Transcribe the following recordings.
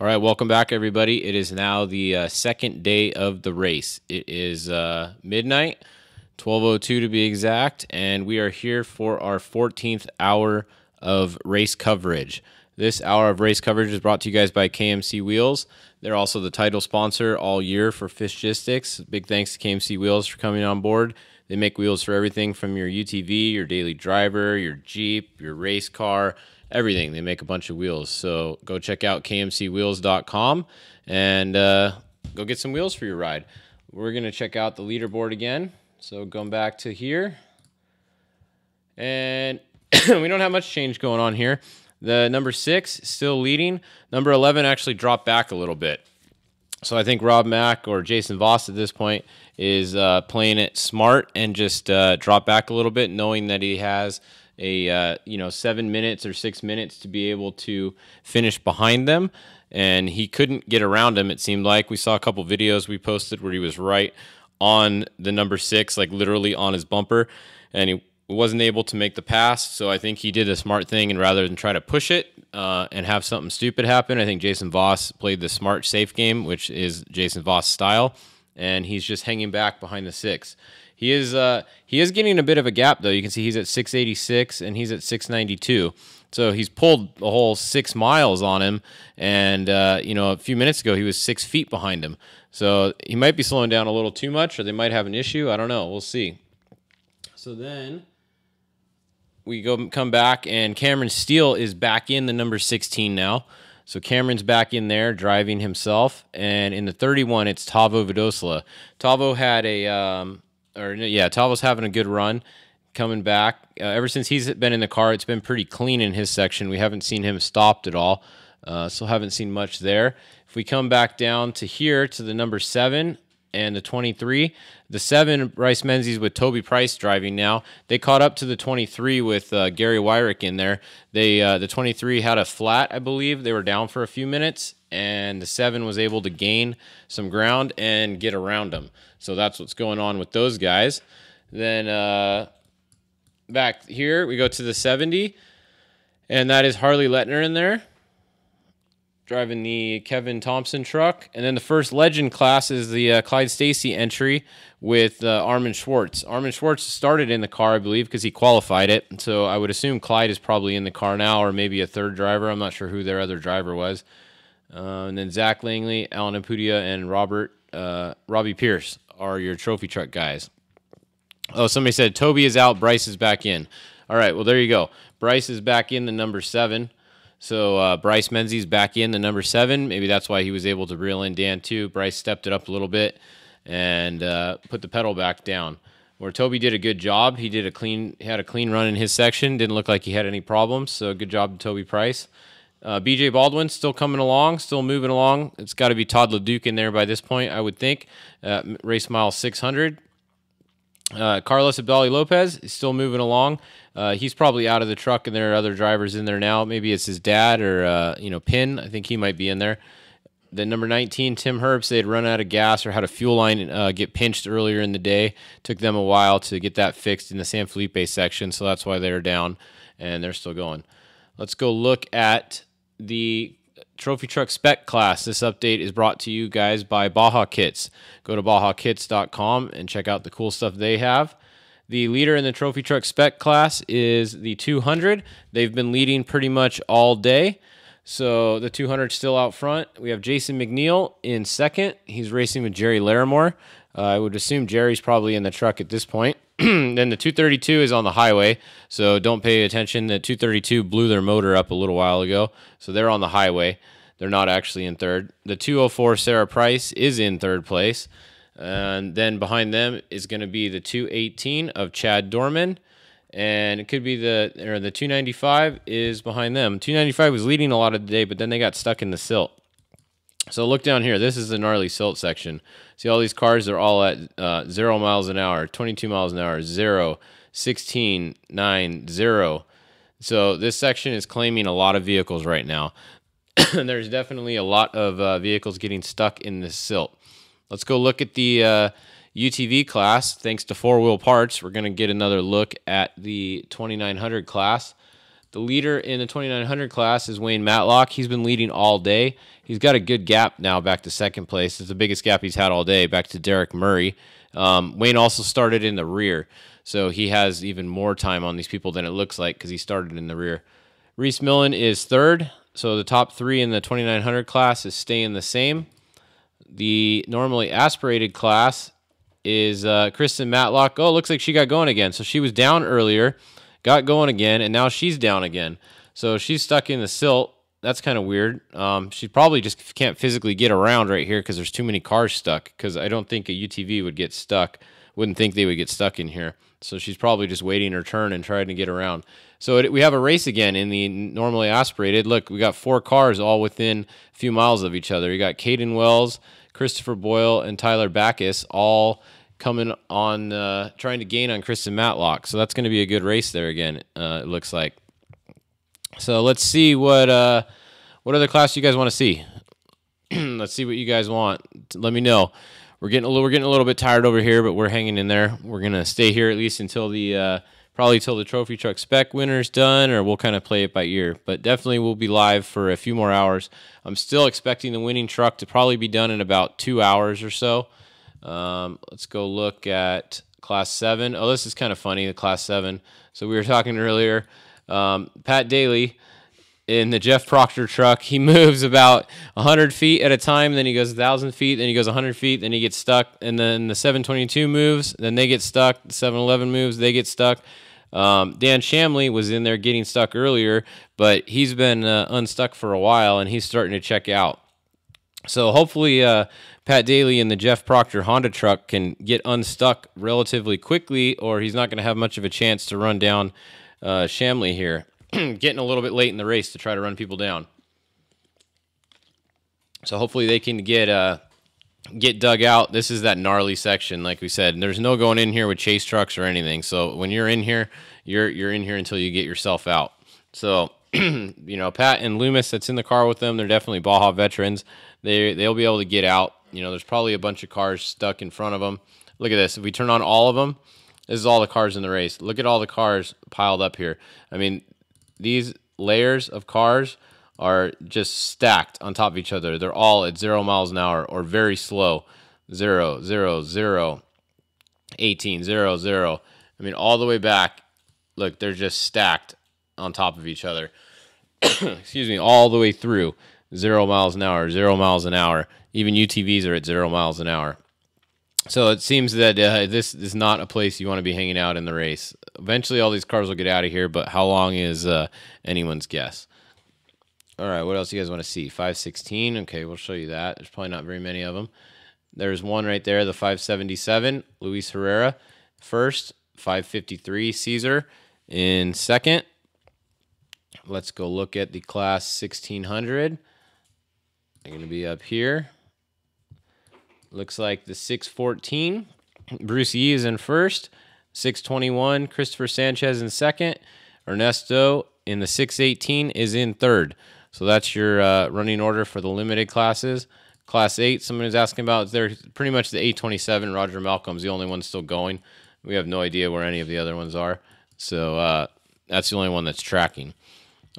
All right, welcome back, everybody. It is now the uh, second day of the race. It is uh, midnight, 12:02 to be exact, and we are here for our 14th hour of race coverage. This hour of race coverage is brought to you guys by KMC Wheels. They're also the title sponsor all year for Fishgistics. Big thanks to KMC Wheels for coming on board. They make wheels for everything from your UTV, your daily driver, your Jeep, your race car everything. They make a bunch of wheels. So go check out kmcwheels.com and uh, go get some wheels for your ride. We're going to check out the leaderboard again. So going back to here. And we don't have much change going on here. The number six still leading. Number 11 actually dropped back a little bit. So I think Rob Mack or Jason Voss at this point is uh, playing it smart and just uh, drop back a little bit, knowing that he has – a uh, you know seven minutes or six minutes to be able to finish behind them. And he couldn't get around him it seemed like. We saw a couple videos we posted where he was right on the number six like literally on his bumper. And he wasn't able to make the pass so i think he did a smart thing and rather than try to push it uh, and have something stupid happen i think jason voss played the smart safe game which is jason voss style. And he's just hanging back behind the six he is uh, he is getting a bit of a gap though. You can see he's at 686 and he's at 692. So he's pulled a whole six miles on him, and uh, you know a few minutes ago he was six feet behind him. So he might be slowing down a little too much, or they might have an issue. I don't know. We'll see. So then we go come back, and Cameron Steele is back in the number 16 now. So Cameron's back in there driving himself, and in the 31 it's Tavo Vildosola. Tavo had a um, or yeah, Tavo's having a good run coming back. Uh, ever since he's been in the car, it's been pretty clean in his section. We haven't seen him stopped at all, uh, so haven't seen much there. If we come back down to here to the number seven and the 23, the seven Bryce Menzies with Toby Price driving now. They caught up to the 23 with uh, Gary Wyrick in there. They uh, the 23 had a flat, I believe. They were down for a few minutes, and the seven was able to gain some ground and get around them. So that's what's going on with those guys. Then uh, back here, we go to the 70, and that is Harley Letner in there driving the Kevin Thompson truck. And then the first legend class is the uh, Clyde Stacy entry with uh, Armin Schwartz. Armin Schwartz started in the car, I believe, because he qualified it. So I would assume Clyde is probably in the car now, or maybe a third driver. I'm not sure who their other driver was. Uh, and then Zach Langley, Alan Ampudia, and Robert uh, Robbie Pierce are your trophy truck guys. Oh, somebody said Toby is out, Bryce is back in. All right, well there you go. Bryce is back in the number seven. So uh, Bryce Menzies back in the number seven. Maybe that's why he was able to reel in Dan too. Bryce stepped it up a little bit and uh, put the pedal back down. Where Toby did a good job. He did a clean, had a clean run in his section. Didn't look like he had any problems. So good job to Toby Price. Uh, BJ Baldwin still coming along, still moving along. It's got to be Todd LeDuc in there by this point, I would think. Uh, race mile 600. Uh, Carlos Apdaly Lopez is still moving along. Uh, he's probably out of the truck, and there are other drivers in there now. Maybe it's his dad or uh, you know Pin. I think he might be in there. Then number 19, Tim Herbst. They had run out of gas or had a fuel line uh, get pinched earlier in the day. Took them a while to get that fixed in the San Felipe section, so that's why they're down, and they're still going. Let's go look at the trophy truck spec class. This update is brought to you guys by Baja Kits. Go to bajakits.com and check out the cool stuff they have. The leader in the trophy truck spec class is the 200. They've been leading pretty much all day. So the 200 still out front. We have Jason McNeil in second. He's racing with Jerry Larimore. Uh, I would assume Jerry's probably in the truck at this point. then the 232 is on the highway, so don't pay attention. The 232 blew their motor up a little while ago, so they're on the highway. They're not actually in third. The 204 Sarah Price is in third place. And then behind them is going to be the 218 of Chad Dorman. And it could be the or the 295 is behind them. 295 was leading a lot of the day, but then they got stuck in the silt. So look down here. This is the gnarly silt section. See all these cars, they're all at uh, 0 miles an hour, 22 miles an hour, 0, 16, 9, 0. So this section is claiming a lot of vehicles right now. And there's definitely a lot of uh, vehicles getting stuck in this silt. Let's go look at the uh, UTV class. Thanks to Four Wheel Parts, we're going to get another look at the 2900 class. The leader in the 2900 class is Wayne Matlock. He's been leading all day. He's got a good gap now back to second place. It's the biggest gap he's had all day, back to Derek Murray. Um, Wayne also started in the rear, so he has even more time on these people than it looks like because he started in the rear. Rhys Millen is third, so the top three in the 2900 class is staying the same. The normally aspirated class is uh, Kristen Matlock. Oh, looks like she got going again. So she was down earlier, got going again, and now she's down again. So she's stuck in the silt that's kind of weird. Um, she probably just can't physically get around right here because there's too many cars stuck. Because I don't think a UTV would get stuck. Wouldn't think they would get stuck in here. So she's probably just waiting her turn and trying to get around. So it, we have a race again in the normally aspirated. Look, we got four cars all within a few miles of each other. You got Caden Wells, Christopher Boyle, and Tyler Backus all coming on, uh, trying to gain on Kristen Matlock. So that's going to be a good race there again. Uh, it looks like. So let's see what uh, what other class you guys want to see. let's see what you guys want. Let me know. We're getting a little we're getting a little bit tired over here, but we're hanging in there. We're gonna stay here at least until the uh, probably till the trophy truck spec winner's done, or we'll kind of play it by ear. But definitely we'll be live for a few more hours. I'm still expecting the winning truck to probably be done in about two hours or so. Um, let's go look at class seven. Oh, this is kind of funny. The class seven. So we were talking earlier. Um, Pat Daly in the Jeff Proctor truck, he moves about 100 feet at a time, then he goes 1,000 feet, then he goes 100 feet, then he gets stuck, and then the 722 moves, then they get stuck, the 711 moves, they get stuck. Um, Dan Shamley was in there getting stuck earlier, but he's been uh, unstuck for a while, and he's starting to check out. So hopefully, uh, Pat Daly in the Jeff Proctor Honda truck can get unstuck relatively quickly, or he's not going to have much of a chance to run down uh, Shamley here. getting a little bit late in the race to try to run people down. So hopefully they can get uh, get dug out. This is that gnarly section, like we said. There's no going in here with chase trucks or anything. So when you're in here, you're you're in here until you get yourself out. So you know, Pat and Loomis that's in the car with them, they're definitely Baja veterans. They they'll be able to get out. You know, there's probably a bunch of cars stuck in front of them. Look at this. If we turn on all of them, this is all the cars in the race. Look at all the cars piled up here. I mean, these layers of cars are just stacked on top of each other. They're all at zero miles an hour or very slow. Zero, zero, zero, 18, zero, zero. I mean, all the way back. Look, they're just stacked on top of each other. Excuse me, all the way through. Zero miles an hour, zero miles an hour. Even UTVs are at zero miles an hour. So it seems that uh, this is not a place you want to be hanging out in the race. Eventually, all these cars will get out of here, but how long is uh, anyone's guess? All right, what else you guys want to see? 516. Okay, we'll show you that. There's probably not very many of them. There's one right there, the 577, Luis Herrera. First, 553, Caesar in second. Let's go look at the class 1600. They're going to be up here. Looks like the 614. Bruce Yee is in first. 621. Christopher Sanchez in second. Ernesto in the 618 is in third. So that's your uh, running order for the limited classes. Class 8, someone is asking about, they're pretty much the 827. Roger Malcolm's the only one still going. We have no idea where any of the other ones are. So uh, that's the only one that's tracking.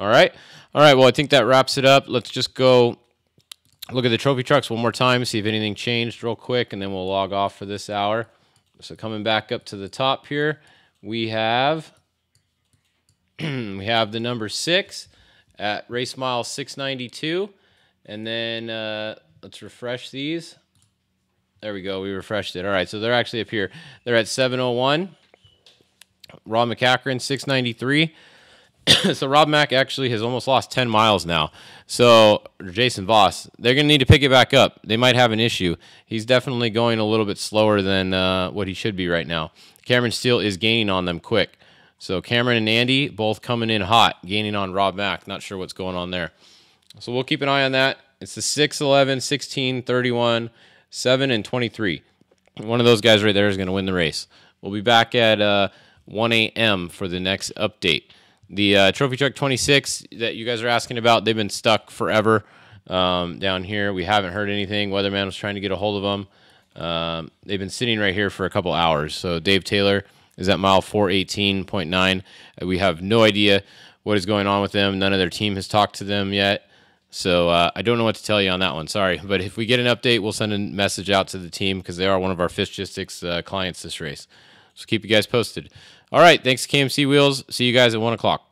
All right. All right. Well, I think that wraps it up. Let's just go look at the trophy trucks one more time, see if anything changed real quick, and then we'll log off for this hour. So coming back up to the top here, we have we have the number six at race mile 692, and then uh, let's refresh these. There we go. We refreshed it. All right, so they're actually up here. They're at 701. Rob MacCachren 693. so Rob Mack actually has almost lost 10 miles now. So Jason Voss, they're going to need to pick it back up. They might have an issue. He's definitely going a little bit slower than uh, what he should be right now. Cameron Steele is gaining on them quick. So Cameron and Andy both coming in hot, gaining on Rob Mack. Not sure what's going on there. So we'll keep an eye on that. It's the 6, 11, 16, 31, 7, and 23. One of those guys right there is going to win the race. We'll be back at uh, 1 a.m. for the next update. The uh, Trophy Truck 26 that you guys are asking about, they've been stuck forever um, down here. We haven't heard anything. Weatherman was trying to get a hold of them. Um, they've been sitting right here for a couple hours. So Dave Taylor is at mile 418.9. We have no idea what is going on with them. None of their team has talked to them yet. So uh, I don't know what to tell you on that one. Sorry, but if we get an update, we'll send a message out to the team because they are one of our Fishgistics uh, clients this race. So keep you guys posted. All right, thanks KMC Wheels. See you guys at one o'clock.